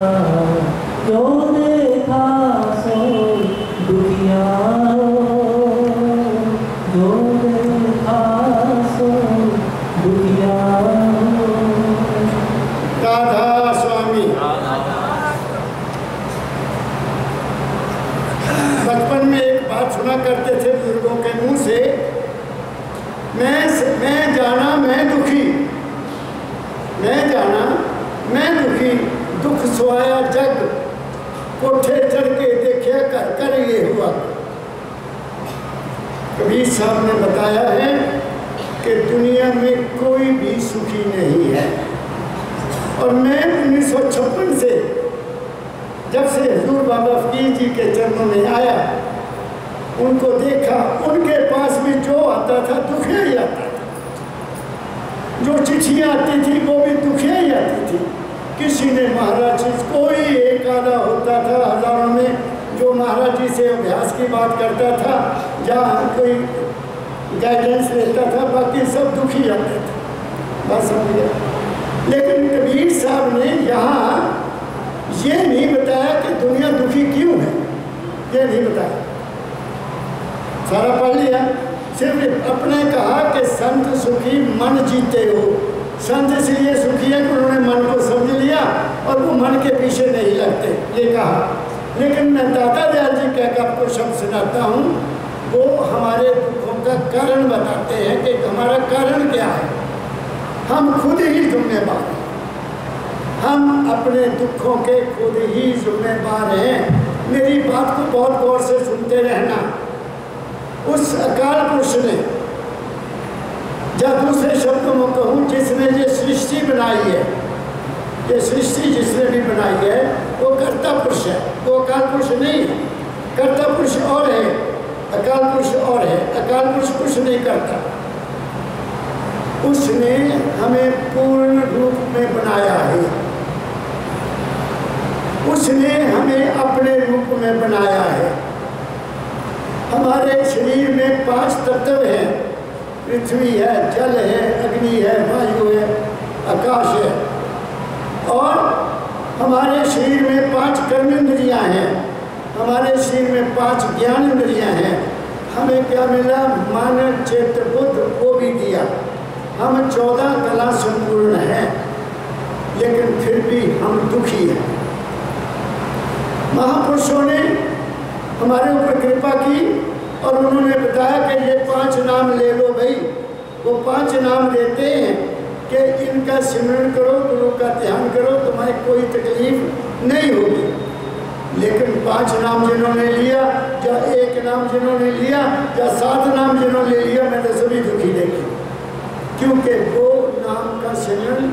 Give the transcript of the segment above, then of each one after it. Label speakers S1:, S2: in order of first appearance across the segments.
S1: जो देखा सो दुनिया जो देखा सो दुनिया
S2: राधा स्वामी बचपन में एक बात सुना करते थे बुज़ुर्गों के मुँह से मैं मैं जाना मैं दुखी मैं जाना मैं दुखी दुख जग, कोठे चढ़ के देखे कर कर ये हुआ। कबीर साहब ने बताया है कि दुनिया में कोई भी सुखी नहीं है। और मैं उन्नीस से जब से हजूर बाबा फकीर जी के चरणों में आया, उनको देखा, उनके पास भी जो आता था दुखिया ही आता था। जो चिट्ठियाँ आती थी, वो भी दुखिया ही आती थी। किसी ने महाराज जी कोई एक आधा होता था हज़ारों में, जो महाराज जी से अभ्यास की बात करता था, या कोई गाइडेंस लेता था, बाकी सब दुखी आते थे। बस समझ गया लेकिन कबीर साहब ने यहाँ ये नहीं बताया कि दुनिया दुखी क्यों है। ये नहीं बताया। सारा पढ़ लिया। सिर्फ़ अपने कहा कि संत सुखी मन जीते हो। संत इसलिए सुखी है कि उन्होंने मन को समझ लिया और वो मन के पीछे नहीं लगते, ये कहा। लेकिन मैं दादा दयाल जी कह के आपको शब्द सुनाता हूँ। वो हमारे दुखों का कारण बताते हैं कि हमारा कारण क्या है। हम खुद ही जिम्मेवार हैं। हम अपने दुखों के खुद ही जिम्मेवार हैं। मेरी बात को बहुत गौर से सुनते रहना। उस अकाल पुरुष ने या दूसरे शब्दों में कहूँ, जिसने ये सृष्टि बनाई है, ये सृष्टि जिसने भी बनाई है, वो कर्ता पुरुष है। वो अकाल पुरुष नहीं है। कर्ता पुरुष और है, अकाल पुरुष और है। अकाल पुरुष कुछ नहीं करता। उसने हमें पूर्ण रूप में बनाया है। उसने हमें अपने रूप में बनाया है। हमारे शरीर में पाँच तत्व हैं। पृथ्वी है, जल है, अग्नि है, वायु है, आकाश है। और हमारे शरीर में पाँच कर्म इंद्रियाँ हैं। हमारे शरीर में पाँच ज्ञान इंद्रियाँ हैं। हमें क्या मिला? मन चित्त बुद्ध, वो भी दिया। हम चौदह कला संपूर्ण हैं, लेकिन फिर भी हम दुखी हैं। महापुरुषों ने हमारे ऊपर कृपा की। और उन्होंने बताया कि ये पाँच नाम ले लो भाई। वो पाँच नाम देते हैं कि इनका सिमरण करो, गुरु का ध्यान करो तुम्हें कोई तकलीफ़ नहीं होगी। लेकिन पाँच नाम जिन्होंने लिया, या एक नाम जिन्होंने लिया, या सात नाम जिन्होंने लिया मैंने तो सभी दुखी देखी। क्योंकि वो नाम का सिमरण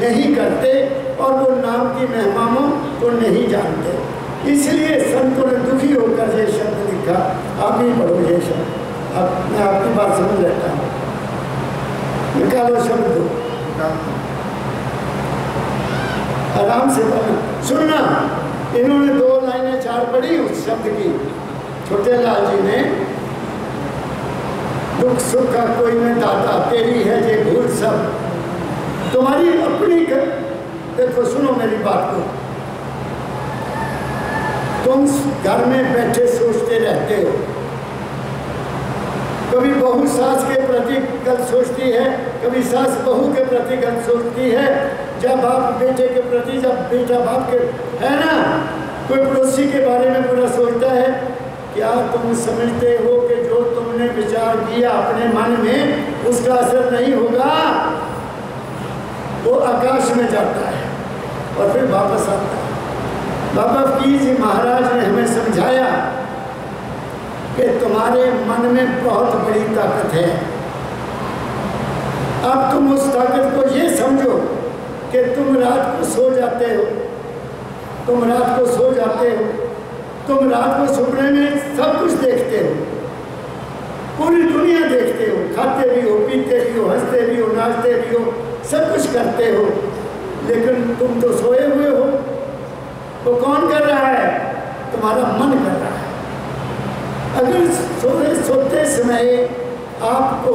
S2: नहीं करते और वो नाम की मेहमानों को नहीं जानते। इसलिए संतों दुखी होकर ये शब्द लिखा, आप ही पढ़ो ये शब्द। अब मैं आपकी बात समझ लेता हूँ। निकालो शब्द। आराम से पढ़ना सुनना, इन्होंने दो लाइनें चार पढ़ी उस शब्द की। छोटे लाल जी ने, दुख सुख का कोई में दाता, तेरी है ये भूल सब। तुम्हारी अपनी कर... देखो, सुनो मेरी बात को। तुम घर में बैठे सोचते रहते हो। कभी बहू सास के प्रति गल सोचती है, कभी सास बहू के प्रति गल सोचती है। जब बाप बेटे के प्रति, जब बेटा बाप के, है ना? कोई पड़ोसी के बारे में पूरा सोचता है क्या तुम समझते हो कि जो तुमने विचार किया अपने मन में, उसका असर नहीं होगा। वो आकाश में जाता है और फिर वापस आता है। बाबा फकीर जी महाराज ने हमें समझाया कि तुम्हारे मन में बहुत बड़ी ताकत है। अब तुम उस ताकत को ये समझो कि तुम रात को सो जाते हो। तुम रात को सो जाते हो। तुम रात को सपने में सब कुछ देखते हो। पूरी दुनिया देखते हो। खाते भी हो, पीते भी हो, हँसते भी हो, नाचते भी हो, सब कुछ करते हो। लेकिन तुम तो सोए हुए हो। तो कौन कर रहा है? तुम्हारा मन कर रहा है। अगर सोते सोते समय आपको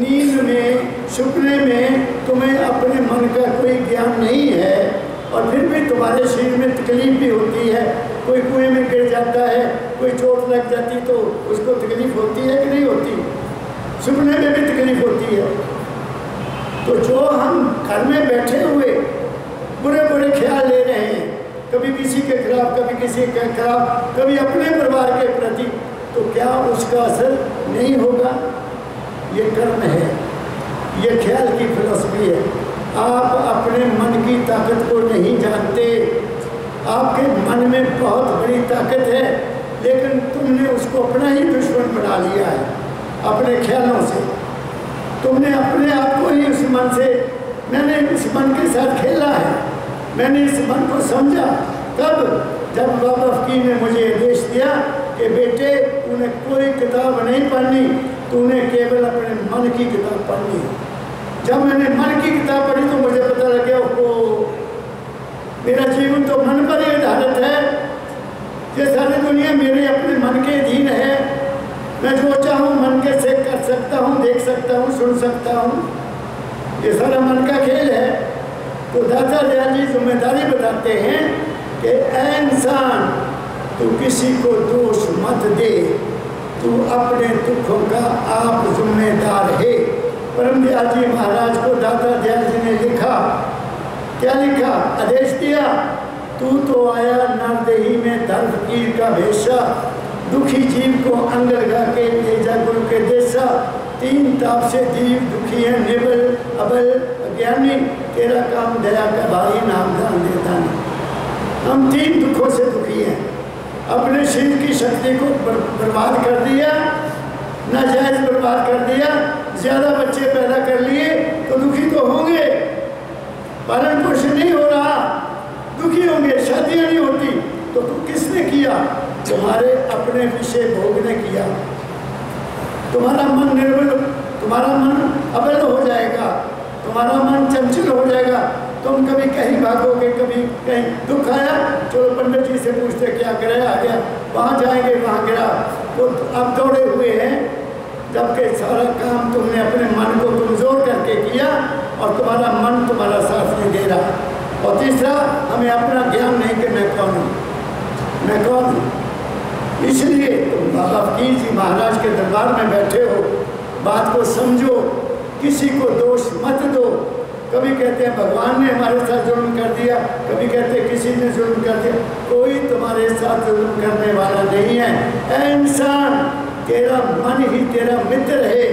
S2: नींद में, सुपने में तुम्हें अपने मन का कोई ज्ञान नहीं है और फिर भी तुम्हारे शरीर में तकलीफ़ भी होती है, कोई कुएँ में गिर जाता है, कोई चोट लग जाती तो उसको तकलीफ़ होती है कि नहीं होती? सुनने में भी तकलीफ़ होती है। तो जो हम घर में बैठे हुए बुरे बुरे ख्याल ले रहे हैं कभी किसी के खिलाफ, कभी किसी के खिलाफ, कभी अपने परिवार के प्रति तो क्या उसका असर नहीं होगा? ये कर्म है। ये ख्याल की फिलोसफी है। आप अपने मन की ताकत को नहीं जानते। आपके मन में बहुत बड़ी ताकत है, लेकिन तुमने उसको अपना ही दुश्मन बना लिया है, अपने ख्यालों से। तुमने अपने आप को ही उस मन से, मैंने इस मन के साथ खेला है। मैंने इस मन को समझा। तब जब बाबा फकीर ने मुझे आदेश दिया कि बेटे, तूने कोई किताब नहीं पढ़नी, तूने केवल अपने मन की किताब पढ़नी। जब मैंने मन की किताब पढ़ी तो मुझे पता लग गया वो मेरा जीवन तो मन पर ही आधारित है। ये सारी दुनिया मेरे अपने मन के अधीन है। मैं जो चाहूँ मन के से कर सकता हूँ, देख सकता हूँ, सुन सकता हूँ। ये सारा मन का खेल है। तो दादा दयाल जी ज़िम्मेदारी बताते हैं कि इंसान, तू किसी को दोष मत दे। तू अपने दुखों का आप जिम्मेदार है। परम जी महाराज को दादा दयाल जी ने लिखा। क्या लिखा? आदेश दिया, तू तो आया नरदेही में धर्म फकीर का भेषा, दुखी जीव को अंग लगा के ले जा गुरु के देशा तीन ताप से जीव दुखी है, निबल, अबल, अज्ञानी, तेरा काम दया का भाई नाम दान देता नहीं। हम तीन दुखों से दुखी हैं। अपने शिव की शक्ति को बर्बाद कर दिया, नाजायज बर्बाद कर दिया, ज़्यादा बच्चे पैदा कर लिए तो दुखी तो होंगे। पालन पोषण नहीं हो रहा, दुखी होंगे, शादियाँ नहीं होती, तू किसने किया? तुम्हारे अपने विषय भोग ने किया। तुम्हारा मन निर्बल तुम्हारा मन अबल हो जाएगा, तुम्हारा मन चंचल हो जाएगा। तुम कभी कहीं भागोगे, कभी कहीं दुख आया? चलो पंडित जी से पूछते क्या करे आ गया? वहाँ जाएँगे, वहाँ गिरा। तो अब दौड़े हुए हैं, जबकि सारा काम तुमने अपने मन को कमज़ोर करके किया और तुम्हारा मन तुम्हारा साथ नहीं दे रहा। और तीसरा, हमें अपना ज्ञान नहीं कि मैं कौन हूँ? मैं कौन हूँ? इसलिए बाबा फकीर जी महाराज के दरबार में बैठे हो, बात को समझो, किसी को दोष मत दो। कभी कहते हैं, भगवान ने हमारे साथ जुल्म कर दिया। कभी कहते हैं, किसी ने जुल्म कर दिया। कोई तुम्हारे साथ जुल्म करने वाला नहीं है। इंसान, तेरा मन ही तेरा मित्र है,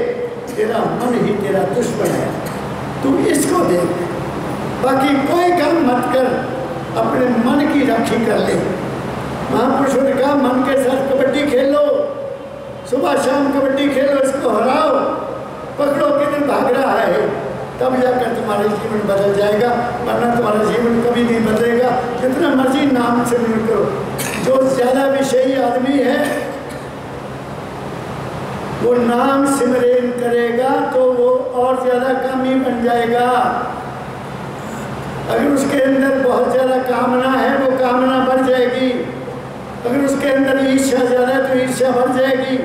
S2: तेरा मन ही तेरा दुश्मन है। तू इसको देख। बाकी कोई काम मत कर, अपने मन की राखी कर ले। महापुरुषों ने कहा मन के साथ कबड्डी खेलो। सुबह शाम कबड्डी खेलो, इसको हराओ। पकड़ो, किधर भाग रहा है? तब जाकर तुम्हारा जीवन बदल जाएगा, वरना तुम्हारा जीवन कभी नहीं बदलेगा। जितना मर्ज़ी नाम से मिल करो। जो ज़्यादा विषयी आदमी है, वो नाम सिमरन करेगा तो वो और ज़्यादा कामी बन जाएगा। अगर उसके अंदर बहुत ज़्यादा कामना है, वो कामना अगर उसके अंदर ईर्ष्या ज़्यादा है तो ईर्ष्या बढ़ जाएगी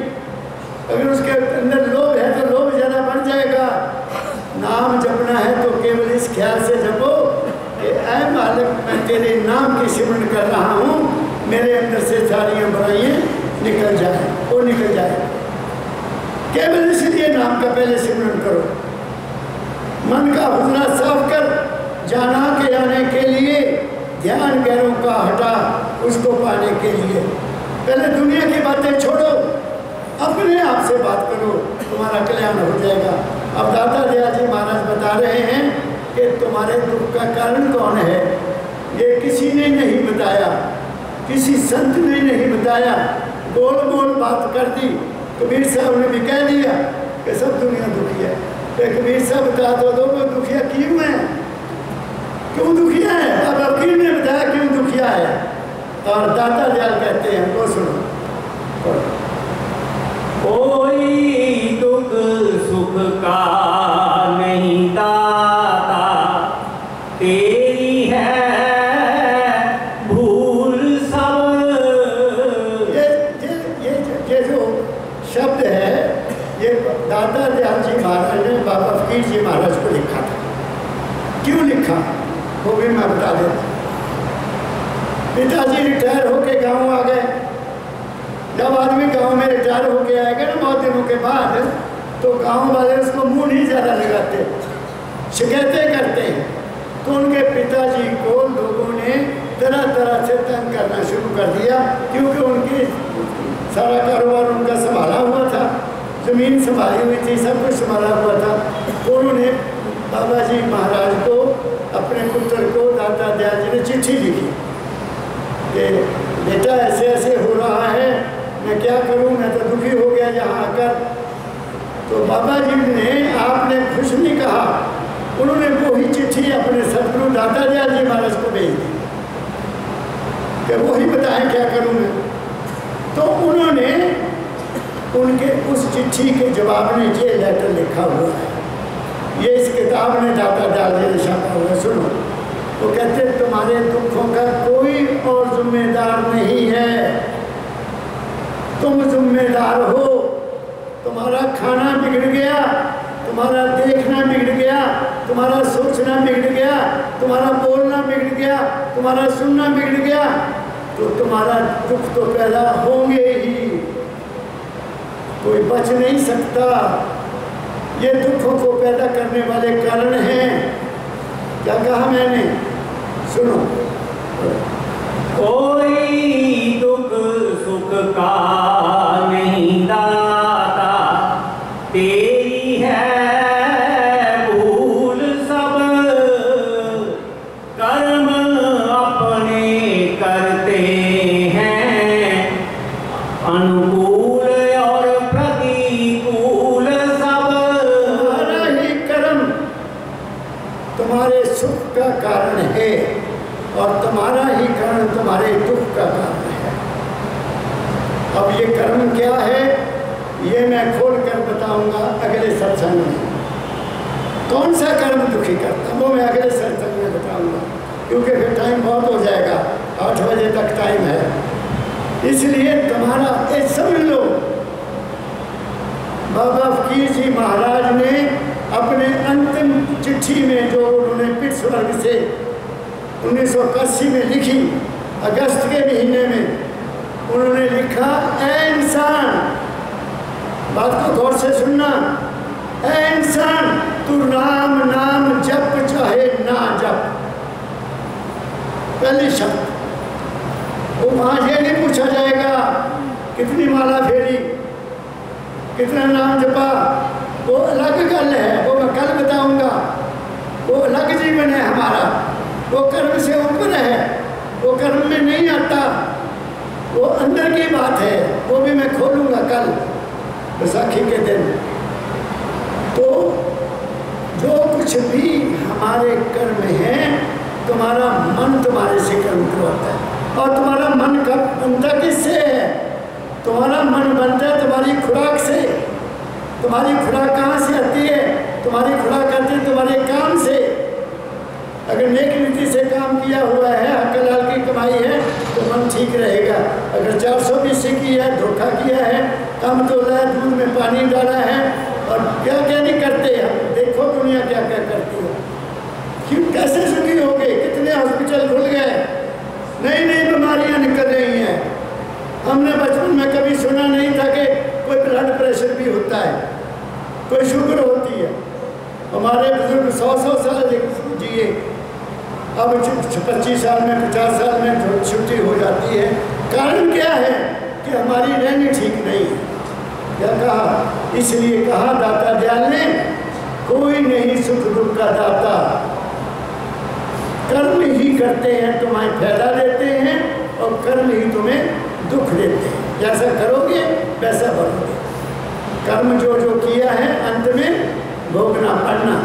S2: अगर उसके अंदर लोभ है तो लोभ ज़्यादा बढ़ जाएगा नाम जपना है तो केवल इस ख्याल से जपो कि ऐ मालिक, मैं तेरे नाम की सिमरण कर रहा हूँ। मेरे अंदर से सारियाँ बुराइयाँ निकल जाए, वो निकल जाए। केवल इसलिए नाम का पहले सिमरण करो। मन का हुजरा साफ़ कर, जाना के आने के लिए ध्यान गैरों का हटा उसको पाने के लिए। पहले दुनिया की बातें छोड़ो, अपने आप से बात करो, तुम्हारा कल्याण हो जाएगा। अब दादा दया जी महाराज बता रहे हैं कि तुम्हारे दुख का कारण कौन है? ये किसी ने नहीं बताया, किसी संत ने नहीं बताया। गोल गोल बात कर दी कबीर साहब ने भी कह दिया कि सब दुनिया दुखी है। तो कबीर साहब बता दो को दुखिया क्यों है? क्यों दुखिया है? अब वकील ने बताया क्यों दुखिया है? और दादा दयाल कहते हैं वो सुनो।
S1: कोई दुख सुख का नहीं दाता तेरी है भूल सब।
S2: ये ये ये ये जो शब्द है ये दादा दयाल जी महाराज ने बाबा फकीर जी महाराज को लिखा था। क्यों लिखा? वो भी मैं बता देता पिताजी रिटायर होके गाँव आ गए। जब आदमी गाँव में रिटायर होके आएगा ना बहुत दिनों के बाद तो गाँव वाले उसको मुँह नहीं ज़्यादा लगाते, शिकायतें करते हैं। तो उनके पिताजी को लोगों ने तरह तरह से तंग करना शुरू कर दिया, क्योंकि उनकी सारा कारोबार उनका संभाला हुआ था, ज़मीन संभाली हुई थी, सब कुछ संभाला हुआ था। तो उन्होंने बाबा जी महाराज को अपने पुत्र को दादा दयाल जी ने चिट्ठी लिखी कि बेटा, ऐसे ऐसे हो रहा है, मैं क्या करूँ? मैं तो दुखी हो गया यहाँ आकर। तो बाबा जी ने आपने कुछ नहीं कहा। उन्होंने वही चिट्ठी अपने सदगुरु दादा दयाल जी महाराज को भेज दी। कि वही बताएँ क्या करूँ मैं। तो उन्होंने उनके उस चिट्ठी के जवाब में ये लेटर लिखा हुआ है। ये इस किताब में दादा दयाल जी ने है, सुनो। वो कहते तुम्हारे दुखों का कोई और जिम्मेदार नहीं है। तुम जिम्मेदार हो। तुम्हारा खाना बिगड़ गया, तुम्हारा देखना बिगड़ गया, तुम्हारा सोचना बिगड़ गया, तुम्हारा बोलना बिगड़ गया, तुम्हारा सुनना बिगड़ गया तो तुम्हारा दुख तो पैदा होंगे ही। कोई बच नहीं सकता। ये दुखों को पैदा करने वाले कारण हैं। क्या कहा मैंने। सुनो।
S1: कोई दुख सुख का
S2: सत्संग में कौन सा कर्म दुखी करता? वो मैं अगले सत्संग में बताऊँगा, क्योंकि फिर टाइम बहुत हो जाएगा। आठ बजे तक टाइम है। इसलिए तुम्हारा ये समझ लो। बाबा फकीर जी महाराज ने अपने अंतिम चिट्ठी में जो उन्होंने पिट स्वर्ग से उन्नीस में लिखी, अगस्त के महीने में, उन्होंने लिखा, "ऐ इंसान, बात को गौर से सुनना "ऐ इंसान तू राम नाम जप चाहे ना जप पहली शब्द वो वहाँ ये नहीं पूछा जाएगा कितनी माला फेरी, कितना नाम जपा। वो अलग गल है, वो मैं कल बताऊँगा। वो अलग जीवन है हमारा। वो कर्म से ऊपर है, वो कर्म में नहीं आता। वो अंदर की बात है, वो भी मैं खोलूँगा कल, बैसाखी के दिन। तो जो कुछ भी हमारे कर्म है तुम्हारा मन तुम्हारे से कर्म करवाता है। और तुम्हारा मन कब बनता किससे? है तुम्हारा मन बनता है तुम्हारी खुराक से। तुम्हारी खुराक कहाँ से आती है? तुम्हारी खुराक आती है तुम्हारे काम से। अगर नेक नीति से काम किया हुआ है, हकलाल की कमाई है तो मन ठीक रहेगा। अगर चार सौ बीस से किया है, धोखा किया है, कम तोला है, दूध में पानी डाला है, और क्या क्या नहीं करते हम देखो दुनिया क्या क्या करती क्यों कैसे सुखी हो गए? कितने हॉस्पिटल खुल गए? नई नई बीमारियाँ निकल रही हैं। हमने बचपन में कभी सुना नहीं था कि कोई ब्लड प्रेशर भी होता है। कोई शुगर होती है। हमारे बुज़ुर्ग सौ सौ साल जिए। अब पच्चीस साल में, पचास साल में छुट्टी हो जाती है। कारण क्या है कि हमारी रहनी ठीक नहीं है? क्या कहा? इसलिए कहा, दाता दयाल ने कोई नहीं सुख दुख का दाता। कर्म ही करते हैं, तुम्हें फ़ायदा देते हैं और कर्म ही तुम्हें दुख देते हैं। जैसा करोगे, वैसा भरोगे कर्म जो जो किया है, अंत में भोगना पड़ना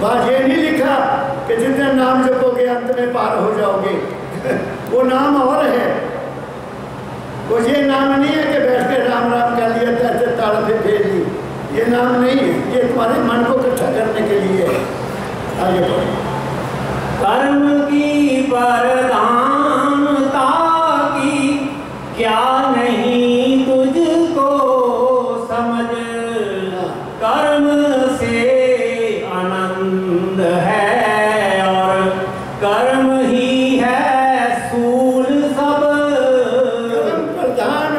S2: वहाँ ये नहीं लिखा कि जितने नाम जपोगे, अंत में पार हो जाओगे। वो नाम और है। वो ये नाम नहीं है कि बैठ के राम राम कर लिया ऐसे ताड़ पे फेर ली ये नाम नहीं है। ये तुम्हारे मन को इकट्ठा करने के लिए है। आगे बढ़ो।
S1: कर्म की क्या नहीं तुझको समझ? कर्म से आनंद है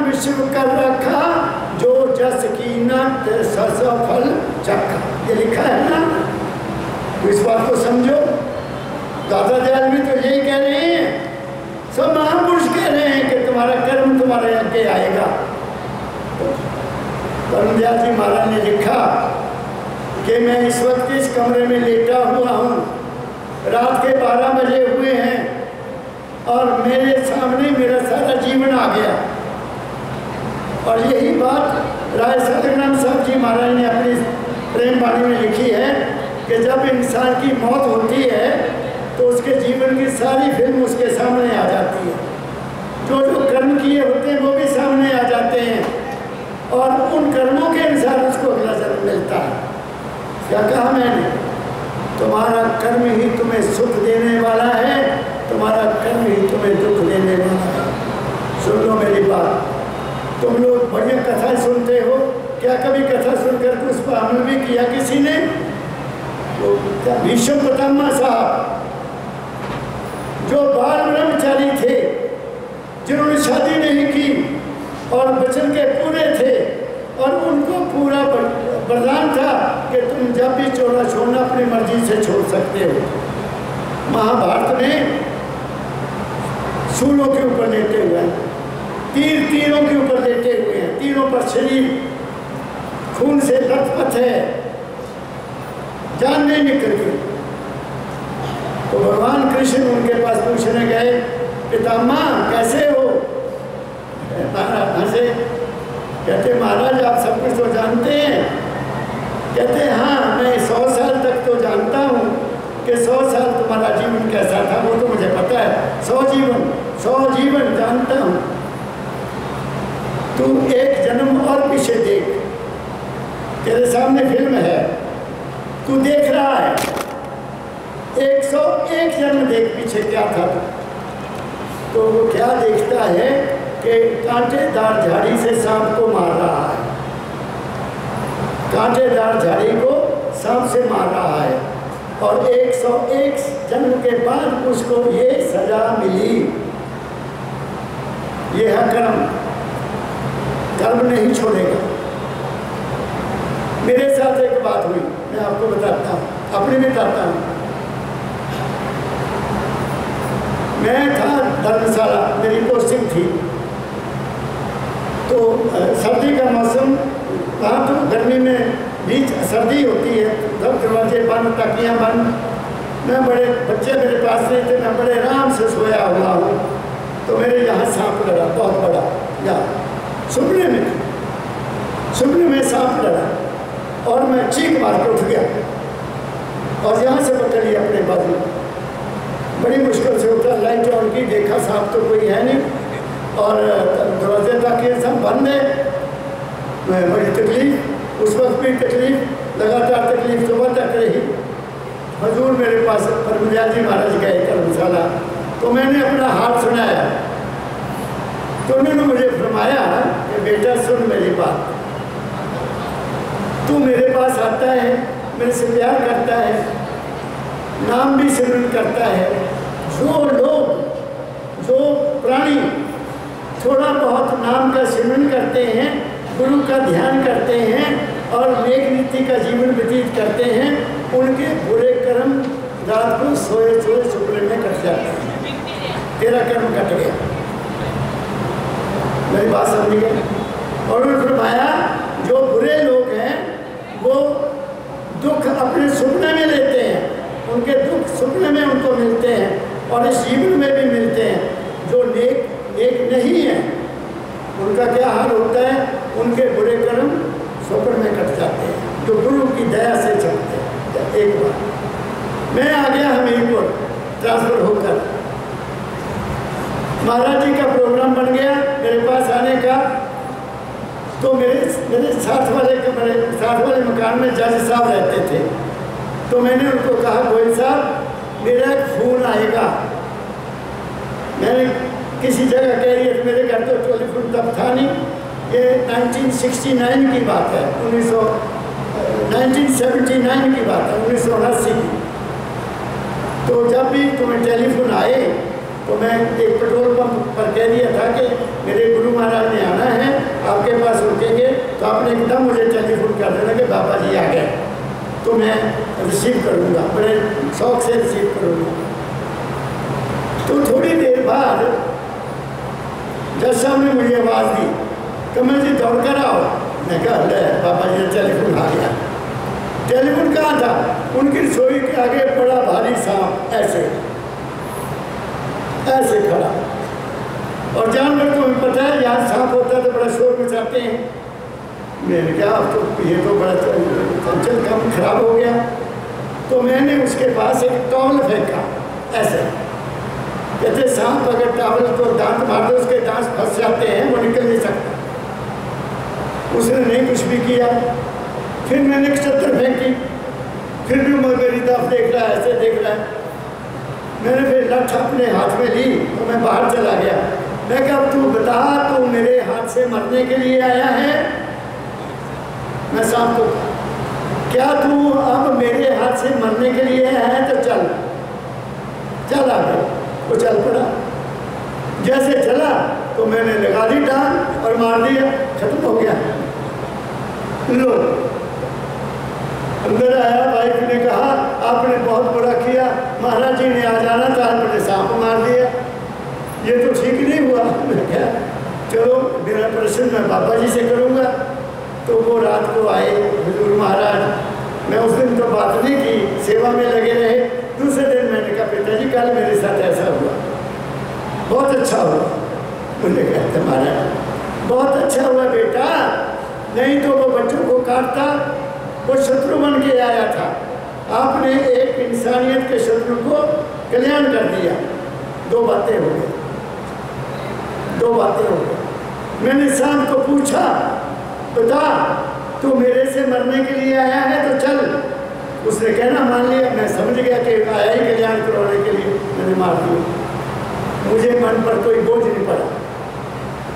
S1: विश्व कर रखा,
S2: जो जस की सफल चक्र ये लिखा है ना? तो इस बात को समझो। दादा दयाल भी तो यही कह रहे हैं। सब महापुरुष कह रहे हैं कि तुम्हारा कर्म तुम्हारे आगे आएगा। वरुण दयाल जी महाराज ने लिखा कि मैं इस वक्त इस कमरे में लेटा हुआ हूँ। रात के बारह बजे हुए हैं और मेरे सामने मेरा सारा जीवन आ गया। और यही बात राय सत्यनारायण साहब जी महाराज ने अपनी प्रेम वाणी में लिखी है कि जब इंसान की मौत होती है तो उसके जीवन की सारी फ़िल्म उसके सामने आ जाती है। जो जो कर्म किए होते हैं, वो भी सामने आ जाते हैं। और उन कर्मों के अनुसार उसको अगला जन्म मिलता है। क्या कहा मैंने? तुम्हारा कर्म ही तुम्हें सुख देने वाला है, तुम्हारा कर्म ही तुम्हें दुख देने वाला है। सुन लो मेरी बात। तुम लोग बढ़िया कथा सुनते हो। क्या कभी कथा सुनकर उस पर अमल भी किया किसी ने? तो भीष्म पितामह साहब? जो बाल ब्रह्मचारी थे, जिन्होंने शादी नहीं की और बचन के पूरे थे और उनको पूरा वरदान था कि तुम जब भी चोरा छोड़ना अपनी मर्ज़ी से छोड़ सकते हो। महाभारत में सूलों के ऊपर लेटे हुए हैं, तीर तीरों के ऊपर लेटे हुए हैं, तीरों पर शरीर खून से लथपथ है, जान नहीं निकल गई तो भगवान कृष्ण उनके पास पूछने गए पितामा कैसे हो? हंसे कहते, महाराज, आप सब कुछ तो जानते हैं। कहते हाँ मैं सौ साल तक तो जानता हूँ कि सौ साल तुम्हारा जीवन कैसा था, वो तो मुझे पता है। सौ जीवन सौ जीवन जानता हूँ। तू एक जन्म और पीछे देख। तेरे सामने फ़िल्म है। तू देख रहा है। एक सौ एक जन्म देख पीछे क्या था? तो वो क्या देखता है कि कांटेदार झाड़ी से सांप को मार रहा है। कांटेदार झाड़ी को सांप से मार रहा है। और 101 जन्म के बाद उसको ये सजा मिली। ये है कर्म। कर्म नहीं छोड़ेगा। मेरे साथ एक बात हुई, मैं आपको बताता हूँ। अपनी बताता हूँ। मैं था धर्मशाला, मेरी पोस्टिंग थी। तो सर्दी का मौसम वहाँ तो गर्मी में बीच सर्दी होती है सब दरवाजे बंद तकियाँ बंद। मैं बड़े बच्चे मेरे पास नहीं थे, मैं बड़े आराम से सोया हुआ हूँ। तो मेरे यहाँ सांप लड़ा, बहुत बड़ा, यहाँ। सुपने में सुपने में सांप लड़ा, और मैं चीख मार के उठ गया। और यहाँ से पकड़ लिया अपने बाजू। बड़ी मुश्किल से उठा, लाइट ऑन की, देखा सांप तो कोई है नहीं। और दरवाजे तक ये सब बंद है। बड़ी तकलीफ़, उस वक्त भी तकलीफ़, लगातार तकलीफ़ सुबह तक रही। हजूर मेरे पास परमदयाल जी महाराज गए धर्मशाला तो मैंने अपना हाथ सुनाया। तो उन्होंने मुझे फरमाया कि बेटा, सुन मेरी बात। तू मेरे पास आता है, मेरे से प्यार करता है, नाम भी सिमरन करता है। जो लोग, जो प्राणी थोड़ा बहुत नाम का सिमरन करते हैं, गुरु का ध्यान करते हैं और नेक नीति का जीवन व्यतीत करते हैं, उनके बुरे कर्म रात को सोए सोए सुपने में कट जाते हैं। तेरा कर्म कट गया। मेरी बात समझ गए और उन्होंने फरमाया, जो बुरे लोग हैं, वो दुख अपने सुपने में लेते हैं। उनके दुख सुपने में उनको मिलते हैं। और इस जीवन में भी मिलते हैं, जो नेक नेक नहीं है, उनका क्या हाल होता है? उनके बुरे कर्म स्वप्न में कट जाते हैं, जो गुरु की दया से चलते हैं। एक बार मैं आ गया हमीरपुर, ट्रांसफ़र होकर। महाराज जी का प्रोग्राम बन गया, मेरे पास आने का। तो मेरे मेरे साथ वाले मेरे साथ वाले मकान में जज साहब रहते थे। तो मैंने उनको कहा गोयल साहब मेरा फ़ोन आएगा। मैंने किसी जगह कह रही है मेरे घर तो टेलीफोन तब था नहीं। ये 1969 की बात है 1900 1979 की बात है, उन्नीस की। तो जब भी तुम्हें टेलीफोन आए तो मैं एक पेट्रोल पंप पर कह दिया था कि मेरे गुरु महाराज ने आना है, आपके पास रुकेंगे तो आपने एकदम मुझे टेलीफोन तो मैं रिसीव करूँगा बड़े शौक से रिसीव करूँगा। तो थोड़ी देर बाद साहब ने मुझे आवाज़ दी तो मैं जी दौड़ कर आओ। मैं कहा पापा जी टेलीफोन आ गया। टेलीफोन कहाँ था? उनकी रसोई के आगे बड़ा भारी सांप, ऐसे। ऐसे खड़ा। और जानवर हमें पता है, यहाँ सांप होता है तो बड़ा शोर मचाते हैं। मैंने कहा, अब तो ये तो बड़ा चल कम खराब हो गया। तो मैंने उसके पास एक टॉवल फेंका, ऐसे। कहते, सांप अगर टॉवल को दांत मार दो, उसके दांत फंस जाते हैं, वो निकल नहीं सकता। उसने नहीं कुछ भी किया। फिर मैंने एक चद्दर फेंकी। फिर भी वो मेरी तरफ़ देख रहा है, ऐसे देख रहा है। मैंने फिर लठ अपने हाथ में ली तो मैं बाहर चला गया। मैं कहा तू बता, तू मेरे हाथ से मरने के लिए आया है? मैं सांप को, क्या तू अब मेरे हाथ से मरने के लिए है? तो चल। चल आगे। वो चल पड़ा। जैसे चला तो मैंने लगा दी टांग और मार दिया। खत्म हो गया। लो। अंदर आया वाइफ ने कहा, आपने बहुत बुरा किया। महाराज जी ने आ जाना था, आपने सांप मार दिया। ये तो ठीक नहीं हुआ। मैं क्या चलो, मेरा प्रश्न मैं बाबा जी से करूँगा। तो वो रात को आए, हजूर महाराज, मैं उस दिन तो बात नहीं की सेवा में लगे रहे। दूसरे दिन मैंने कहा, पिताजी, कल मेरे साथ ऐसा हुआ। बहुत अच्छा हुआ। मुझे कहते महाराज बहुत अच्छा हुआ बेटा। नहीं तो वो बच्चों को काटता, वो शत्रु बन के आया था। आपने एक इंसानियत के शत्रु को कल्याण कर दिया। दो बातें हो गई। दो बातें हो गई। मैंने शाम को पूछा बता तू मेरे से मरने के लिए आया है तो चल। उसने कहना, मान लिया, मैं समझ गया कि आया ही कल्याण करवाने के लिए मैंने मार दिया। मुझे मन पर कोई बोझ नहीं पड़ा।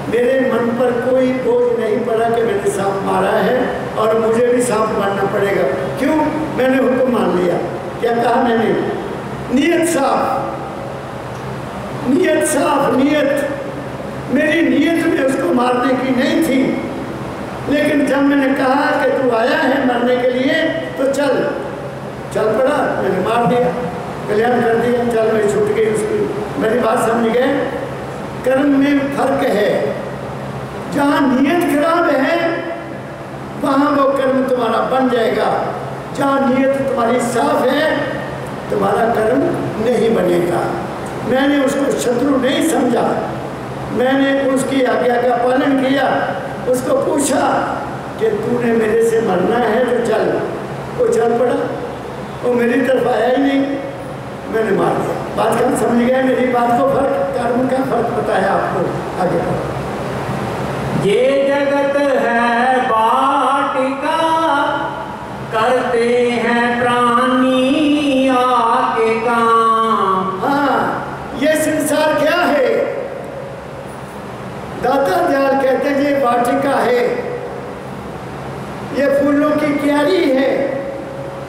S2: मेरे मन पर कोई बोझ नहीं पड़ा कि मैंने सांप मारा है और मुझे भी सांप मारना पड़ेगा। क्यों? मैंने हुक्म मान लिया। क्या कहा मैंने? नियत साफ़ नियत साफ़ नियत। मेरी नियत में उसको मारने की नहीं थी। लेकिन जब मैंने कहा कि तू आया है मरने के लिए तो चल। चल पड़ा, मैंने मार दिया, कल्याण कर दिया, चल, मैं छूट गई उसकी। मेरी बात समझ गए? कर्म में फ़र्क है। जहाँ नियत खराब है, वहाँ वो कर्म तुम्हारा बन जाएगा। जहाँ नियत तुम्हारी साफ़ है, तुम्हारा कर्म नहीं बनेगा। मैंने उसको शत्रु नहीं समझा। मैंने उसकी आज्ञा का पालन किया। उसको पूछा कि तूने मेरे से मरना है तो चल। वो चल पड़ा। वो मेरी तरफ़ आया ही नहीं। मैंने मार दिया। बात कम समझ गया मेरी बात को? फ़र्क कर्म का फ़र्क बताया आपको आगे
S1: ये जगत है बाटिका करते हैं प्राणी आके काम
S2: हाँ ये संसार क्या है दाता दयाल कहते हैं ये वाटिका है ये फूलों है,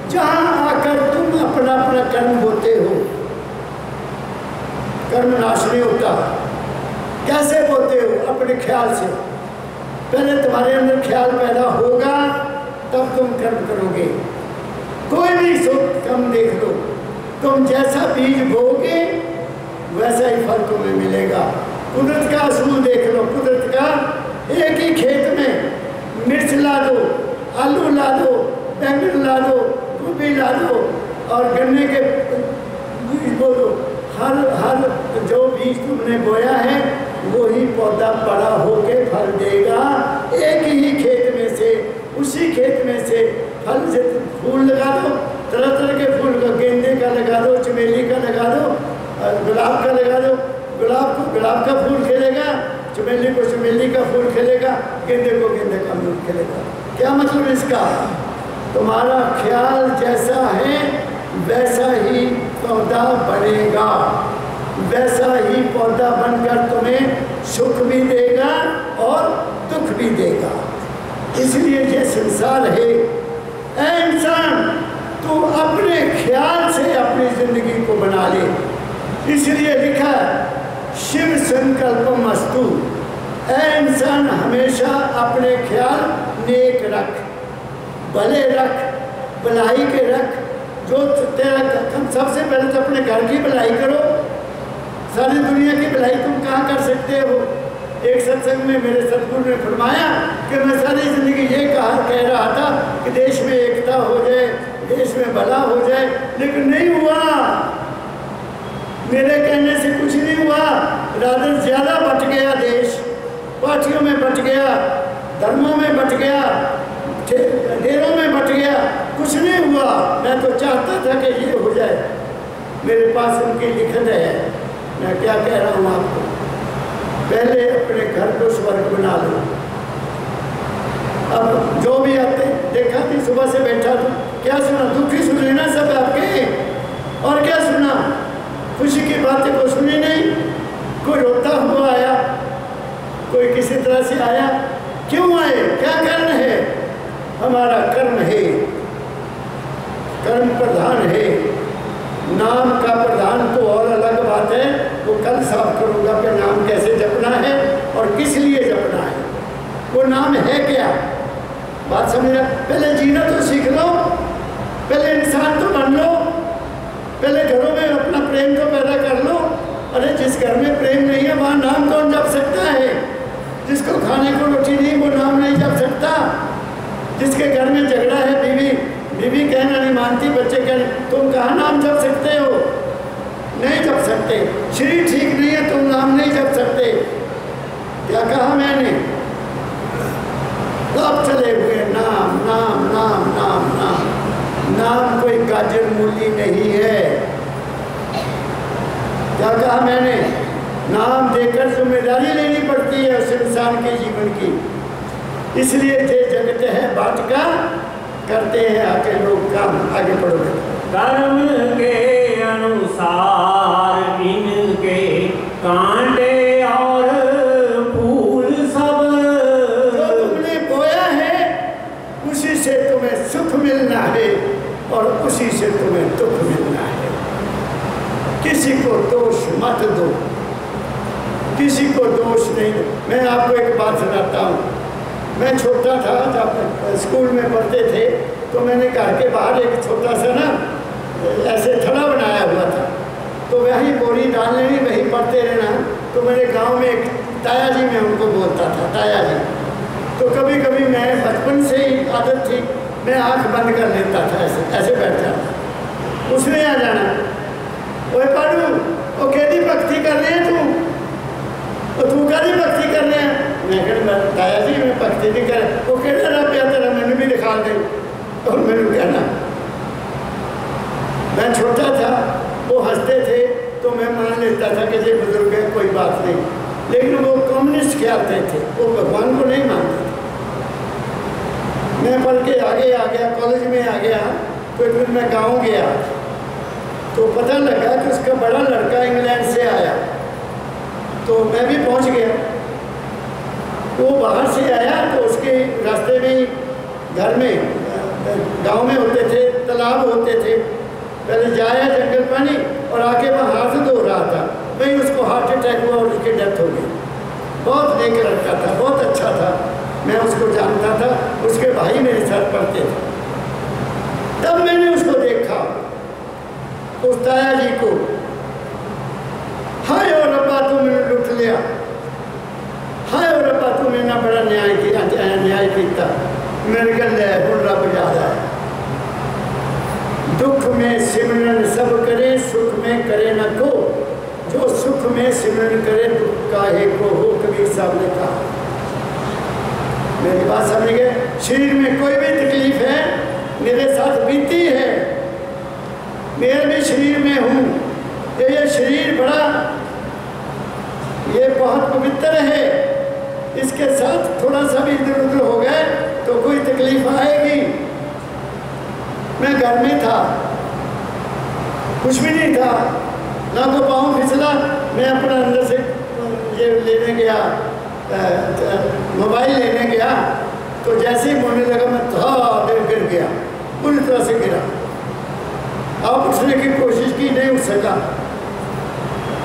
S2: जहाँ आकर तुम अपना अपना कर्म होते हो। कर्म नाश नहीं होता। कैसे बोते हो? अपने ख्याल से। पहले तुम्हारे अंदर ख्याल पैदा होगा, तब तुम कर्म करोगे। कोई भी सुख कम देख लो। तुम जैसा बीज बोगे वैसा ही फल तुम्हें मिलेगा। कुदरत का असूल देख लो। कुदरत का एक ही खेत में मिर्च ला दो। आलू ला दो बैंगन ला दो गोभी ला दो और गन्ने के बीज बो दो हर हर जो बीज तुमने बोया है, वही पौधा बड़ा होके फल देगा। एक ही खेत में से, उसी खेत में से फल से फूल लगा दो। तरह तरह के फूल का गेंदे का लगा दो, चमेली का लगा दो गुलाब का लगा दो। गुलाब को, गुलाब का फूल खेलेगा, चमेली को चमेली का फूल खेलेगा, गेंदे को गेंदे का फूल खेलेगा। क्या मतलब इसका? तुम्हारा ख्याल जैसा है, वैसा ही पौधा बनेगा। वैसा ही पौधा बनकर तुम्हें सुख भी देगा और दुख भी देगा। इसलिए ये संसार है। इंसान, तू अपने ख्याल से अपनी ज़िंदगी को बना ले। इसलिए लिखा शिव संकल्प मस्तु इंसान, हमेशा अपने ख्याल नेक रख भले रख भलाई के रख, जो तेरा सबसे पहले तो अपने घर की भलाई करो। सारी दुनिया की भलाई तुम कहाँ कर सकते हो? एक सत्संग में मेरे सतगुरु ने फरमाया कि मैं सारी ज़िंदगी ये कहा, कह रहा था कि देश में एकता हो जाए, देश में भला हो जाए, लेकिन नहीं हुआ। मेरे कहने से कुछ नहीं हुआ। राधर ज़्यादा बट गया देश, पार्टियों में बट गया। धर्मों में बट गया डेरों में बट गया, कुछ नहीं हुआ। मैं तो चाहता था कि ये हो जाए। मेरे पास उनकी लिखत है। मैं क्या कह रहा हूँ आपको? पहले अपने घर को स्वर्ग बना लो। अब जो भी आते देखा थी सुबह से बैठा था, क्या सुना? दुखी सुने ना सब आपके? और क्या सुना? खुशी की बातें को सुनी नहीं। कोई रोता हुआ आया, कोई किसी तरह से आया क्यों आए? क्या कारण है? हमारा कर्म है। कर्म प्रधान है। नाम का प्रधान तो और अलग बात है। वो कल साफ़ करूँगा कि नाम कैसे जपना है और किस लिए जपना है। वो नाम है क्या? बात समझ रहे पहले जीना तो सीख लो। पहले इंसान तो बन लो। पहले घरों में अपना प्रेम तो पैदा कर लो। अरे जिस घर में प्रेम नहीं है, वहाँ नाम कौन जप सकता है? जिसको खाने को रोटी नहीं, वो नाम नहीं जप सकता। जिसके घर में झगड़ा है, बीवी बीवी कहना नहीं मानती, बच्चे कह तुम कहाँ नाम जप सकते हो? नहीं जप सकते। शरीर ठीक नहीं है, तुम नाम नहीं जप सकते। क्या कहा मैंने? कब चले हुए नाम नाम नाम नाम नाम। नाम कोई गाजर मूली नहीं है। क्या कहा मैंने? नाम देकर ज़िम्मेदारी लेनी पड़ती है उस इंसान के जीवन की। इसलिए जे जगत है बात का करते हैं आके लोग काम आगे बढ़ो
S1: कर्म के अनुसार इनके कांटे और फूल सब।
S2: जो तुमने बोया है उसी से तुम्हें सुख मिलना है और उसी से तुम्हें दुख मिलना है। किसी को दोष मत दो। किसी को दोष नहीं मैं आपको एक बात सुनाता हूँ। मैं छोटा था, जब स्कूल में पढ़ते थे तो मैंने घर के बाहर एक छोटा सा ना, ऐसे थड़ा बनाया हुआ था। तो वही बोरी डाल लेनी, वही पढ़ते रहना। तो मेरे गाँव में एक ताया जी, मैं उनको बोलता था, ताया जी। तो कभी कभी मैं बचपन से ही आदत थी, मैं आँख बंद कर लेता था, ऐसे ऐसे बैठ जाता उसने आ जाना। ओए पाडू वो कहती भक्ति कर रहे तू? तो तू रहे हैं मैं कहना ताया जी, मैं भक्ति नहीं कर वो कहना रहा प्या तेरा मैंने भी दिखा दे। और मैंने कहना, मैं छोटा था, वो हँसते थे तो मैं मान लेता था कि ये बुज़ुर्ग है, कोई बात नहीं। लेकिन वो कम्युनिस्ट कहते थे, वो भगवान को नहीं मानते मैं पढ़ के आगे आ गया कॉलेज में आ गया तो फिर मैं गाँव गया तो पता लगा कि उसका बड़ा लड़का इंग्लैंड से आया। तो मैं भी पहुँच गया। वो बाहर से आया तो उसके रास्ते में घर में, गाँव में होते थे, तालाब होते थे। पहले जाया जंगल पानी और आके वहाँ हाथ धो रहा था। वहीं उसको हार्ट अटैक हुआ और उसकी डेथ हो गई। बहुत नेक लड़का था, बहुत अच्छा था। मैं उसको जानता था, उसके भाई मेरे साथ पढ़ते थे। तब मैंने उसको देखा। उस ताया जी को, हाय और रब्बा तू लिया हाय रब्बा तू मैंने बड़ा न्याय किया न्याय किया मेरे गले हूँ रब ज़्यादा है। दुख में सिमरन सब करे, सुख में करे न को। जो सुख में सिमरन करे, दुख काहे को हो, कबीर साहब ने कहा। मेरी बात समझ गए? शरीर में कोई भी तकलीफ़ है, मेरे साथ बीती है। मेरे भी शरीर में हूँ। ये शरीर बहुत पवित्र है। इसके साथ थोड़ा सा भी इधर उधर हो गए तो कोई तकलीफ़ आएगी। मैं घर में था। कुछ भी नहीं था। ना तो पाँव फिसला। मैं अपना अंदर से ये लेने गया मोबाइल लेने गया। तो जैसे ही मुड़ने लगा, मैं था देर गिर गया। पूरी तरह से गिरा। अब उठने की कोशिश की, नहीं उठ सका।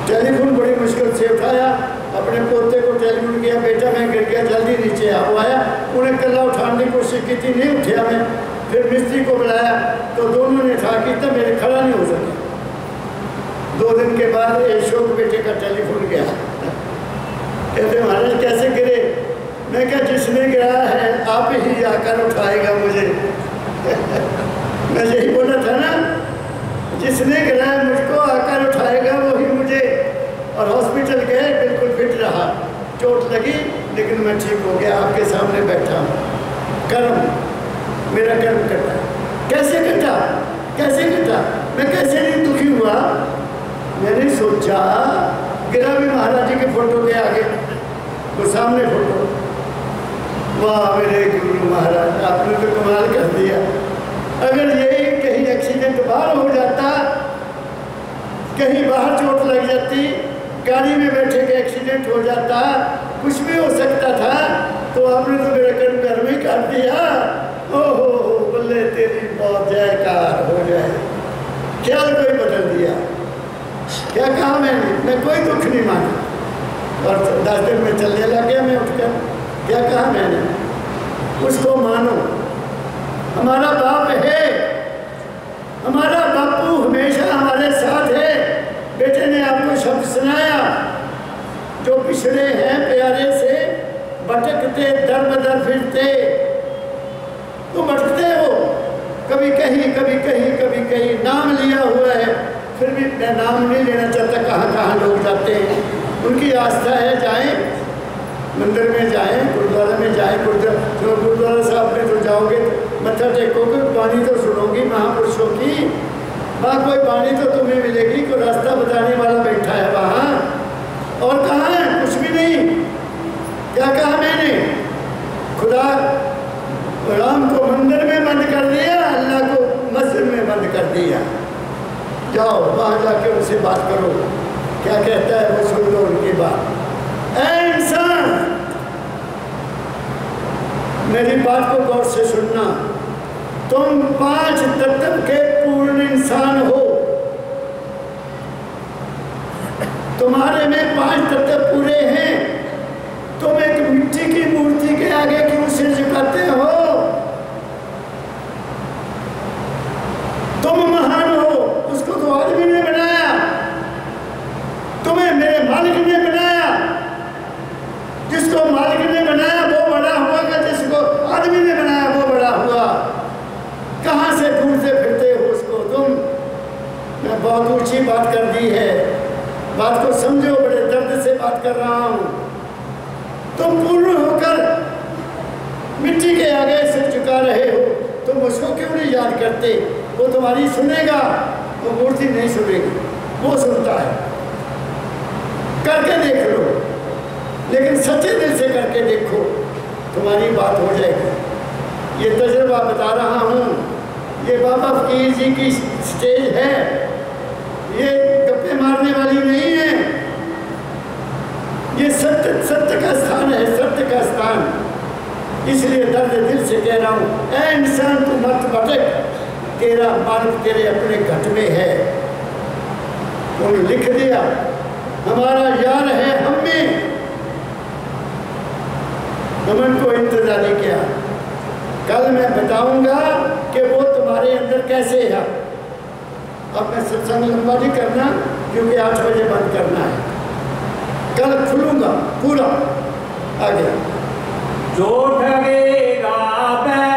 S2: टेलीफोन बड़ी मुश्किल से उठाया। अपने पोते को टेलीफोन किया बेटा मैं गिर गया, जल्दी नीचे आ। वो आया, उन्हें कल्ला उठाने की कोशिश की थी, नहीं उठा मैं फिर मिस्त्री को बुलाया तो दोनों ने कहा कि तब मेरे खड़ा नहीं हो सका दो दिन के बाद अशोक बेटे का टेलीफोन गया। कहते, महाराज, कैसे गिरे? मैं क्या जिसने गिरा है, आप ही आकर उठाएगा मुझे। मैं यही बोला था ना, जिसने गिराया, मुझको आकर उठाएगा वही मुझे। और हॉस्पिटल गए बिल्कुल फिट रहा, चोट लगी, लेकिन मैं ठीक हो गया, आपके सामने बैठा हूँ। कर्म, मेरा कर्म कटा कैसे कटा कैसे कटा मैं कैसे नहीं दुखी हुआ? मैंने सोचा गिरा भी महाराज जी के फ़ोटो के आगे, वो सामने फ़ोटो। वाह, मेरे गुरु महाराज, आपने तो कमाल कर दिया। अगर यही कहीं एक्सीडेंट बाहर हो जाता, कहीं बाहर चोट लग जाती गाड़ी में बैठे के एक्सीडेंट हो जाता, कुछ भी हो सकता था तो आपने तो मेरा कर्म कर्म कर दिया। ओहो बल्ले तेरी बहुत जयकार हो जाए। ख्याल कोई बदल दिया? क्या कहा मैंने मैं कोई दुख नहीं माना और दस दिन में चलने लग गया मैं उठकर। क्या कहा मैंने उसको मानो। हमारा बाप है। हमारा बापू हमेशा हमारे साथ है। बेटे ने आपको शब्द सुनाया, जो पिछड़े हैं प्यारे से भटकते दर बदर फिरते। तो भटकते हो। कभी कहीं कभी कहीं कभी कहीं नाम लिया हुआ है, फिर भी मैं नाम नहीं लेना चाहता, कहाँ कहाँ लोग जाते हैं। उनकी आस्था है, जाएँ। मंदिर में जाएँ, गुरुद्वारा में जाएँ गुरुद्वारा गुरुद्वारा साहब में तो जाओगे, मत्था टेकोगे पानी तो सुनोगी, महापुरुषों की वहाँ कोई वाणी तो तुम्हें मिलेगी, कोई रास्ता बताने वाला बैठा है वहाँ। और कहा है? कुछ भी नहीं। क्या कहा मैंने? खुदा राम को मंदिर में बंद कर दिया, अल्लाह को मस्जिद में बंद कर दिया। जाओ, वहाँ जाके उनसे बात करो। क्या कहता है वो सुन लो उनकी बात। इंसान, मेरी बात को गौर से सुनना। तुम पाँच तत्व के पूर्ण इंसान हो। तुम्हारे में पाँच तत्व पूरे हैं तुम एक मिट्टी की मूर्ति के आगे क्यों सिर झुकाते हो तुम महान हो उसको तो आदमी ने बनाया तुम्हें मेरे मालिक ने बनाया जिसको मालिक ने बनाया वो बड़ा हुआ का जिसको आदमी ने बनाया वो बड़ा हुआ कहाँ से ढूंढते फिरते हो उसको तुम मैं बहुत ऊँची बात कर दी है बात को समझो, बड़े दर्द से बात कर रहा हूँ। तुम पूर्ण होकर मिट्टी के आगे सिर झुका रहे हो। तुम उसको क्यों नहीं याद करते? वो तुम्हारी सुनेगा, वो मूर्ति नहीं सुनेगी, वो सुनता है। करके देख लो, लेकिन सच्चे दिल से करके देखो, तुम्हारी बात हो जाएगी। ये तजुर्बा बता रहा हूँ, ये बाबा फकीर जी की स्टेज है ये गप्पे मारने वाली नहीं है ये सत्य सत्य का स्थान है, सत्य का स्थान। इसलिए दर्द दिल से कह रहा हूँ ए इंसान, तू मत भटक तेरा मार्ग तेरे अपने घट में है। उन्होंने लिख दिया, हमारा यार है हम में नमन को इंतज़ार नहीं किया। कल मैं बताऊँगा कि वो तुम्हारे अंदर कैसे है। अब मैं सत्संग लंबा नहीं करना, क्योंकि आठ बजे बंद करना है। कल खुलूँगा पूरा। आ गया
S1: जो ठगेगा बैठगा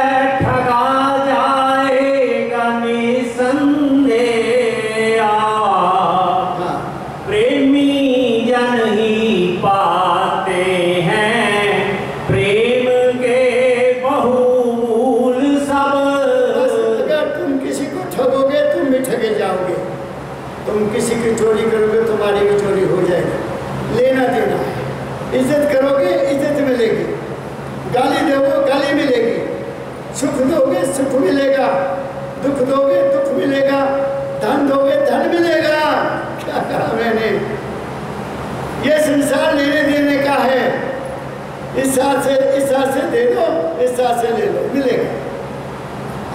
S2: साल से इस से दे दो इस से ले लो मिलेगा।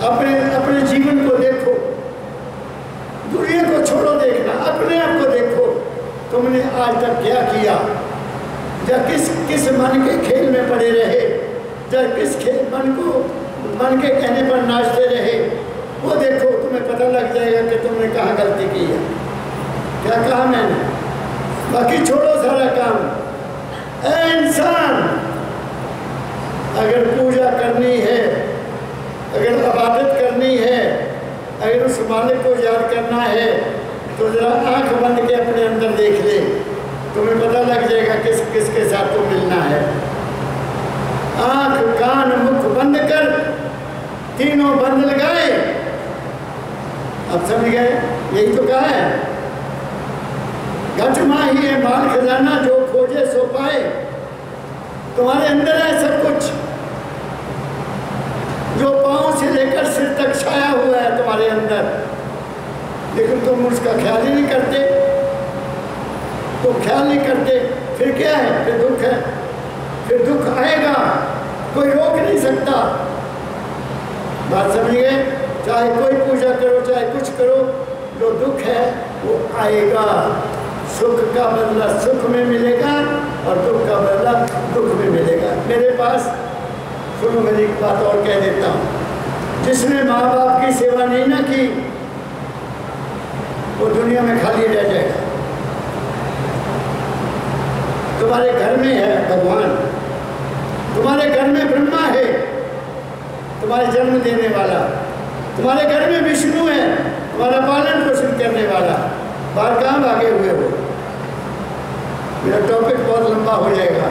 S2: अपने अपने जीवन को देखो। दुनिया को छोड़ो देखना, अपने आप को देखो। तुमने आज तक क्या किया? या किस किस मन के खेल में पड़े रहे? या किस खेल, मन को, मन के कहने पर नाचते रहे? वो देखो, तुम्हें पता लग जाएगा कि तुमने कहाँ गलती की है। क्या कहा मैंने? बाकी छोड़ो सारा काम। इंसान अगर पूजा करनी है, अगर इबादत करनी है, अगर उस मालिक को याद करना है तो जरा आँख बंद के अपने अंदर देख ले। तुम्हें पता लग जाएगा किस किस के साथ तो मिलना है। आँख, कान, मुख बंद कर, तीनों बंद लगाए। अब समझ गए? यही तो कहा है। घट माही है माल खजाना जो खोजे सो पाए। तुम्हारे अंदर है सब कुछ। जो पाँव से लेकर सिर तक छाया हुआ है तुम्हारे अंदर। लेकिन तुम उसका ख्याल ही नहीं करते। तो ख्याल नहीं करते। फिर क्या है? फिर दुख है। फिर दुख आएगा। कोई रोक नहीं सकता। बात समझिए? चाहे कोई पूजा करो, चाहे कुछ करो, जो दुख है, वो आएगा। सुख का बदला सुख में मिलेगा और दुख का बदला दुख में मिलेगा। मेरे पास, सुनो मेरी एक बात और कह देता हूँ। जिसने माँ बाप की सेवा नहीं ना की, वो दुनिया में खाली रह जाएगा। तुम्हारे घर में है भगवान। तुम्हारे घर में ब्रह्मा है। तुम्हारे जन्म देने वाला। तुम्हारे घर में विष्णु है। तुम्हारा पालन पोषण करने वाला। बाहर कहाँ भागे हुए हो। मेरा टॉपिक बहुत लंबा हो जाएगा।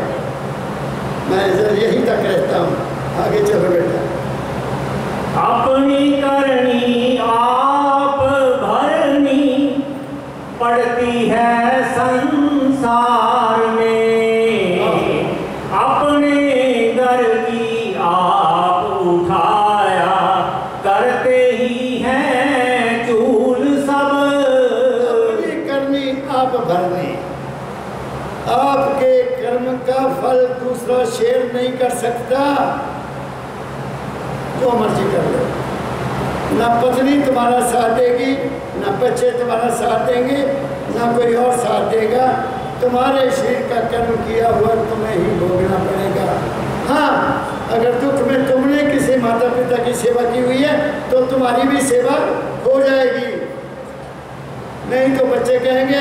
S2: मैं यहीं तक रहता हूँ। आगे चलो बेटा।
S1: अपनी करनी आप
S2: कर सकता। जो मर्ज़ी कर लो। ना पत्नी तुम्हारा साथ देगी, ना बच्चे तुम्हारा साथ देंगे, ना कोई और साथ देगा। तुम्हारे शरीर का कर्म किया हुआ तुम्हें ही भोगना पड़ेगा। हाँ अगर दुख में तुमने किसी माता पिता की सेवा की हुई है तो तुम्हारी भी सेवा हो जाएगी। नहीं तो बच्चे कहेंगे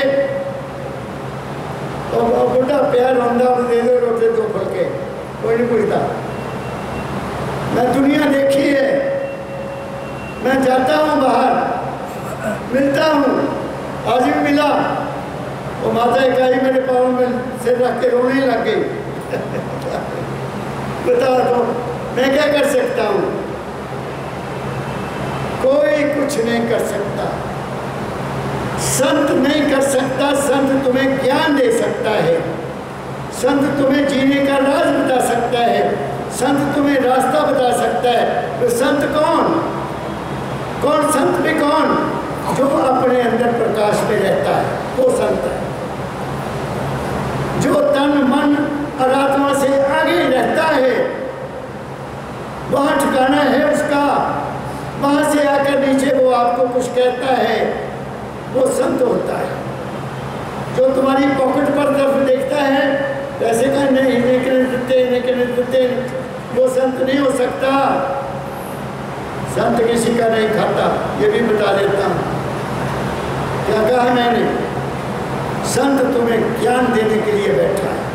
S2: तो बुढ़ा, प्यार होंदा दे दो रोटे दो फुलके। कोई नहीं पूछता। मैं दुनिया देखी है। मैं जाता हूँ बाहर। मिलता हूँ। आज भी मिला। वो माता इकाई मेरे पाँव में सिर रख के रोने लग गई। बता दो, मैं क्या कर सकता हूँ? कोई कुछ नहीं कर सकता। संत नहीं कर सकता, संत तुम्हें ज्ञान दे सकता है। संत तुम्हें जीने का राज बता सकता है, संत तुम्हें रास्ता बता सकता है। तो संत कौन? कौन संत भी कौन? जो अपने अंदर प्रकाश में रहता है, वो संत है। जो तन, मन और आत्मा से आगे रहता है, वहाँ ठिकाना है उसका। वहाँ से आकर नीचे वो आपको कुछ कहता है, वो संत होता है। जो तुम्हारी पॉकेट पर तरफ़ देखता है पैसे का नहीं लेकिन देते वो संत नहीं हो सकता। संत किसी का नहीं खाता, ये भी बता देता हूँ। क्या कहा मैंने? संत तुम्हें ज्ञान देने के लिए बैठा है।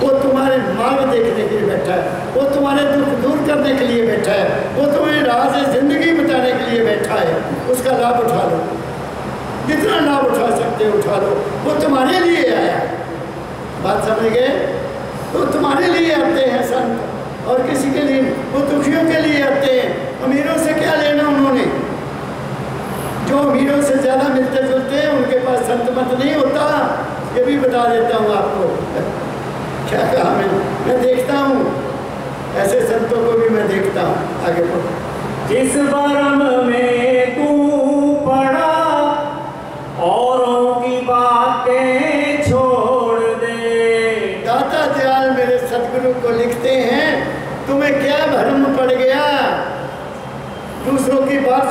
S2: वो तुम्हारे मार्ग देखने के लिए बैठा है। वो तुम्हारे दुख दूर करने के लिए बैठा है। वो तुम्हें राज ज़िंदगी बताने के लिए बैठा है। उसका लाभ उठा लो। जितना लाभ उठा सकते हो, उठा लो। वो तुम्हारे लिए आया बात समझ गए? तो तुम्हारे लिए आते हैं, संत। और किसी के लिए? वो दुखियों के लिए आते हैं। अमीरों से क्या लेना उन्होंने? जो अमीरों से ज़्यादा मिलते जुलते हैं, उनके पास संत मत नहीं होता। ये भी बता देता हूँ आपको। क्या कहा मैं मैं देखता हूँ। ऐसे संतों को भी मैं देखता हूँ। आगे बढ़ो
S1: जिस बरम में तू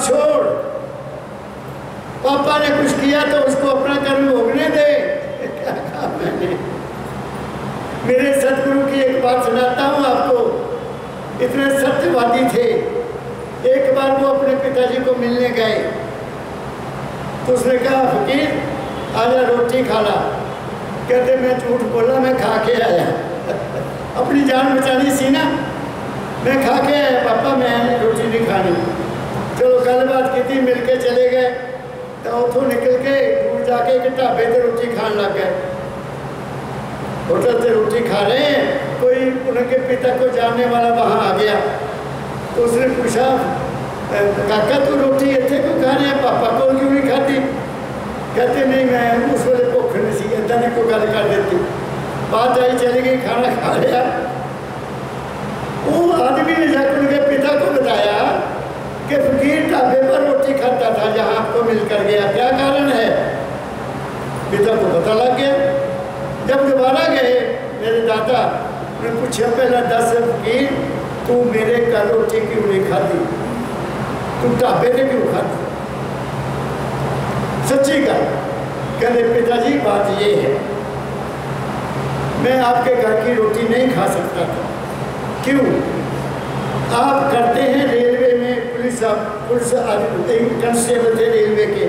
S1: छोड़।
S2: पापा ने कुछ किया तो उसको अपना कर्म भोगने दे। मेरे सदगुरु की एक बात सुनाता हूँ आपको। इतने सत्यवादी थे। एक बार वो अपने पिताजी को मिलने गए। तो उसने कहा, फकीर, आजा रोटी खा ला। कहते, मैं झूठ बोला, मैं खा के आया। अपनी जान बचानी सी ना। मैं खा के आया, पापा, मैं रोटी नहीं खानी। गलबात की मिल के चले गए। तो उतों निकल के, दूर जाके एक ढाबे से रोटी खान लग गए। होटल से रोटी खा रहे हैं, कोई उनके पिता को जानने वाला वहाँ आ गया। तो उसने पूछा काका, तू रोटी इतने क्यों खा रहे हैं? पापा को क्यों नहीं खाती? कहते, नहीं, मैं उस वे भुख नहीं सी इदा की कोई गल कर देती। बात आई चली गई, खाना खा लिया। वो आदमी ने जाकर उनके पिता को बताया कि फकीर ढाबे पर रोटी खाता था जहाँ आपको मिलकर गया। क्या कारण है? पिता को पता लग गया। जब दोबारा गए, मेरे दादा ने पूछा, पहला दस फकीर तू मेरे घर रोटी क्यों नहीं खाती? तू ढाबे से क्यों खाती? सच्ची गल कहते पिताजी बात ये है, मैं आपके घर की रोटी नहीं खा सकता था। क्यों? आप करते हैं रेलवे पुलिस कंस्टेबल थे रेलवे के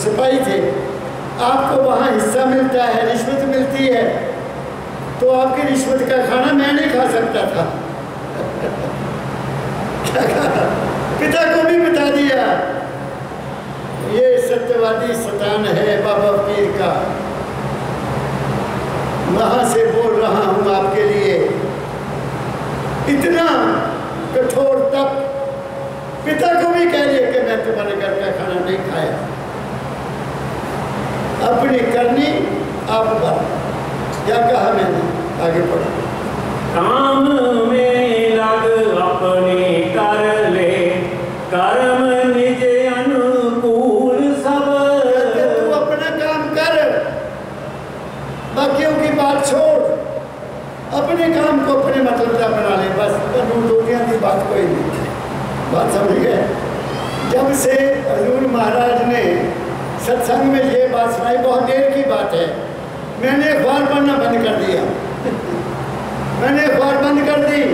S2: सिपाही थे, आपको वहाँ हिस्सा मिलता है, रिश्वत मिलती है तो आपकी रिश्वत का खाना मैं नहीं खा सकता था। पिता को भी बता दिया। ये सत्यवादी सतान है बाबा पीर का। वहाँ से बोल रहा हूँ आपके लिए, इतना कठोर तप पिता को भी कह दिया कि मैं तुम्हारे घर का खाना नहीं खाया। अपनी करनी आप पर क्या कहा मैंने। आगे पढ़ा।
S1: काम में लग
S2: बात समझ गए? जब से हजूर महाराज ने सत्संग में ये बात सुनाई, बहुत देर की बात है। मैंने अखबार पढ़ना बंद कर दिया। मैंने अखबार बंद कर दी।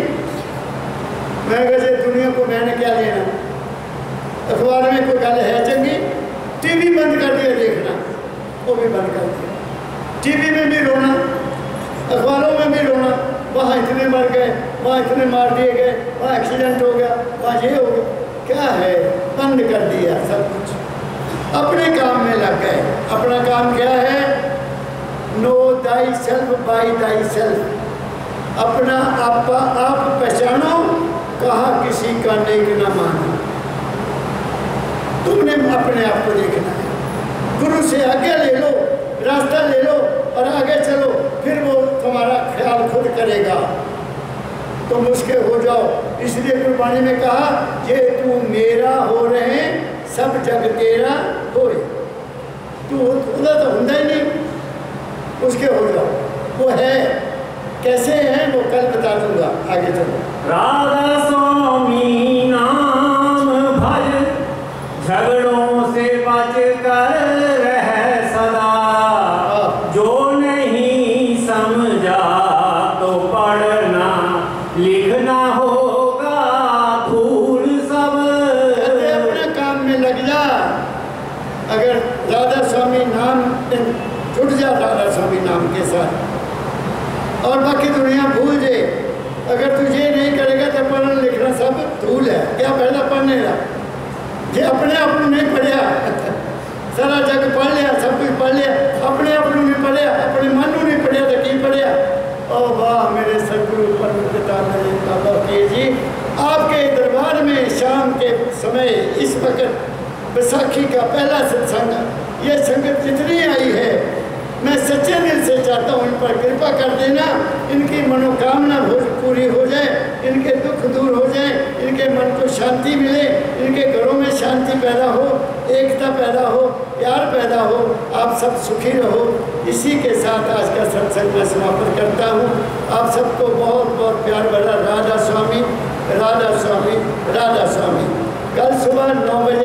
S2: मैं वैसे दुनिया को मैंने क्या लेना? अखबार में कोई गल है चंगी? टीवी बंद कर दिया देखना। वो भी बंद कर दिया। टीवी में भी रोना, अखबारों में भी रोना। वहाँ इतने मर गए, वहाँ इतने मार दिए गए, वहाँ एक्सीडेंट हो गया। ये हो, क्या है? बंद कर दिया सब कुछ। अपने काम में लग गए। अपना काम क्या है? Know thy self by thy self अपना आप आप पहचानो, कहा किसी का नेक न मानो। तुमने अपने आप को देखना है। गुरु से आगे ले लो, रास्ता ले लो और आगे चलो, फिर वो तुम्हारा ख्याल खुद करेगा। तुम उसके हो जाओ। इसलिए गुरबाणी में कहा, ये तू मेरा हो रहे, सब जग तेरा हो तू उधर तो होता ही नहीं, उसके हो जाओ। वो है, कैसे है, वो कल बता दूँगा, आगे चलो।
S1: राधा स्वामी नाम भज, झगड़ों से बच कर रह सदा जो नहीं समझा तो पढ़ना लिखना होगा धूल सब
S2: कहते अपने काम में लग जा अगर राधा स्वामी नाम छुट जा राधा स्वामी नाम के साथ और बाकी दुनिया भूल जाए अगर तू ये नहीं करेगा तो पढ़ना लिखना सब धूल है क्या पहला पढ़ने का ये अपने आप को नहीं पढ़िया सारा जग पढ़ लिया सब कुछ पढ़ लिया अपने आप को नहीं पढ़िया अपने मन को नहीं पढ़िया तो की पढ़िया ओ वाह मेरे सदगुरु परम पिता मेरे बाबा के जी, आपके दरबार में शाम के समय इस वक्त बैसाखी का पहला सत्संग ये संगत जितनी आई है। मैं सच्चे दिल से चाहता हूँ, इन पर कृपा कर देना। इनकी मनोकामना पूरी हो जाए, इनके दुख दूर हो जाए, इनके मन को शांति मिले, इनके घरों में शांति पैदा हो, एकता पैदा हो, प्यार पैदा हो, आप सब सुखी रहो। इसी के साथ आज का सत्संग मैं समापन करता हूँ। आप सबको बहुत बहुत प्यार भरा राधा स्वामी राधा स्वामी राधा स्वामी। कल सुबह नौ बजे